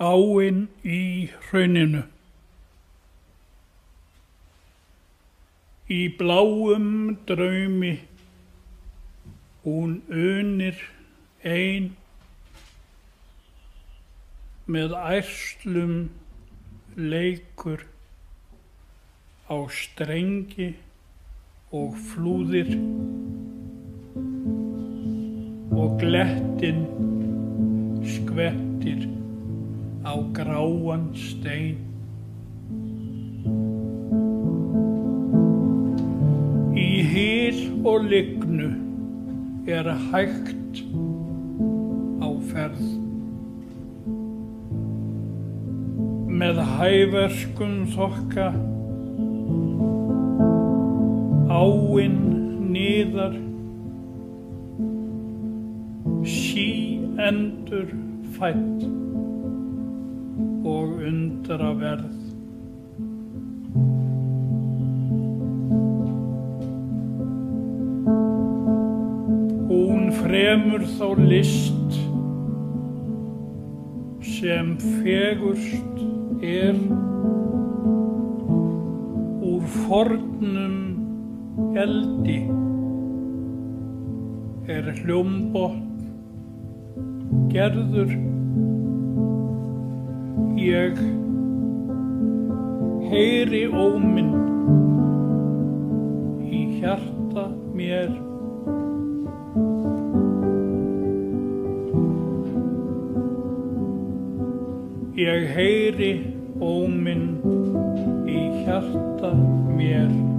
Áinn í hrauninu. Í bláum draumi hún unir ein með ærslum leikur á strengi og flúðir og glettin skvettir á gráan stein. Í hyl og lignu er hægt á ferð. Með hæverskum þokka áinn niðar sí endur fætt og undra verð. Hún fremur þá list sem fegurst er úr fornum eldi er hljómbott gerður ég heyri óminn í hjarta mér. Ég heyri óminn í hjarta mér